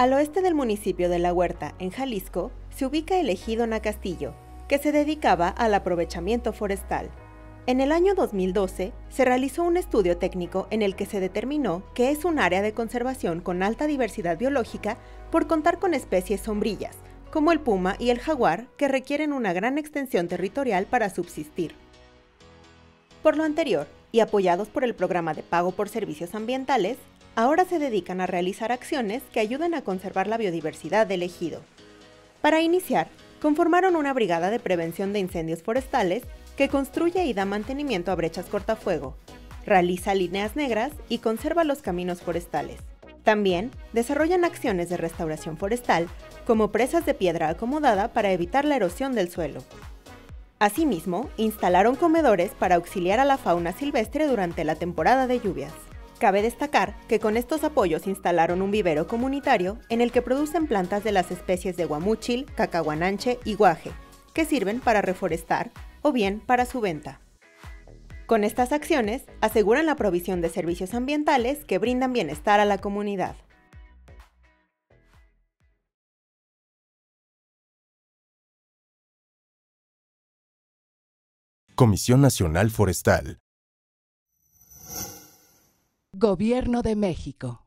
Al oeste del municipio de La Huerta, en Jalisco, se ubica el ejido Nacastillo, que se dedicaba al aprovechamiento forestal. En el año 2012 se realizó un estudio técnico en el que se determinó que es un área de conservación con alta diversidad biológica por contar con especies sombrillas, como el puma y el jaguar, que requieren una gran extensión territorial para subsistir. Por lo anterior, y apoyados por el programa de pago por servicios ambientales, ahora se dedican a realizar acciones que ayuden a conservar la biodiversidad del ejido. Para iniciar, conformaron una brigada de prevención de incendios forestales que construye y da mantenimiento a brechas cortafuego, realiza líneas negras y conserva los caminos forestales. También desarrollan acciones de restauración forestal, como presas de piedra acomodada para evitar la erosión del suelo. Asimismo, instalaron comedores para auxiliar a la fauna silvestre durante la temporada de lluvias. Cabe destacar que con estos apoyos instalaron un vivero comunitario en el que producen plantas de las especies de guamúchil, cacahuananche y guaje, que sirven para reforestar o bien para su venta. Con estas acciones, aseguran la provisión de servicios ambientales que brindan bienestar a la comunidad. Comisión Nacional Forestal. Gobierno de México.